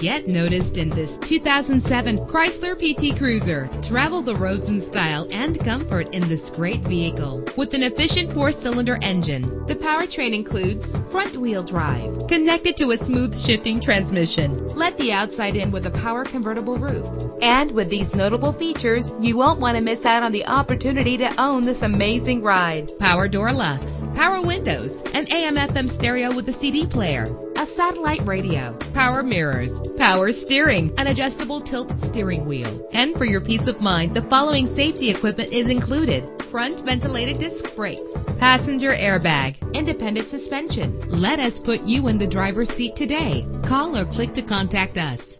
Get noticed in this 2007 Chrysler PT Cruiser. Travel the roads in style and comfort in this great vehicle. With an efficient four-cylinder engine, the powertrain includes front-wheel drive, connected to a smooth shifting transmission. Let the outside in with a power convertible roof. And with these notable features, you won't want to miss out on the opportunity to own this amazing ride. Power door locks, power windows, an AM FM stereo with a CD player, a satellite radio, power mirrors, power steering, an adjustable tilt steering wheel. And for your peace of mind, the following safety equipment is included. Front ventilated disc brakes, passenger airbag, independent suspension. Let us put you in the driver's seat today. Call or click to contact us.